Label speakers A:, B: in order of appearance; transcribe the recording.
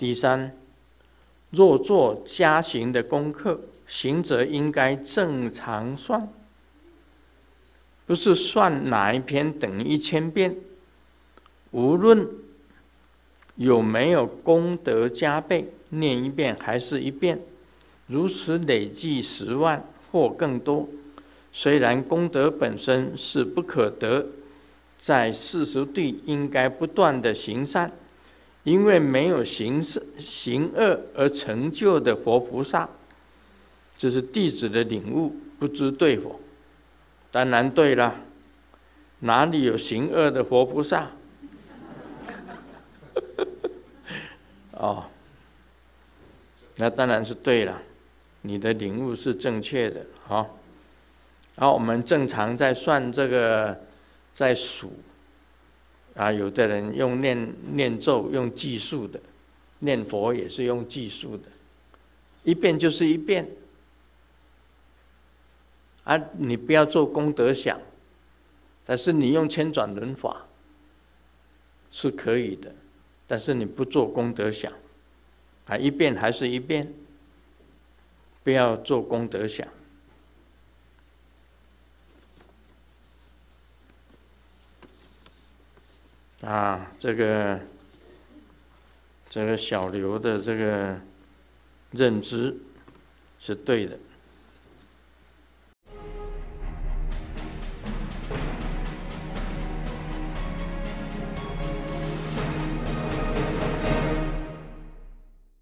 A: 第三，若做加行的功课，行者应该正常算，不是算哪一篇等于一千遍，无论有没有功德加倍，念一遍还是一遍，如此累计十万或更多。虽然功德本身是不可得，在世俗地应该不断的行善，因为没有行善行恶而成就的活菩萨，这是弟子的领悟，不知对否？当然对了，哪里有行恶的活菩萨？哦，那当然是对了，你的领悟是正确的，好。然后我们正常在算这个，在数，啊，有的人用念念咒用计数的，念佛也是用计数的，一遍就是一遍，啊，你不要做功德想，但是你用千转轮法是可以的，但是你不做功德想，啊，一遍还是一遍，不要做功德想。啊，这个这个小刘的这个认知是对的。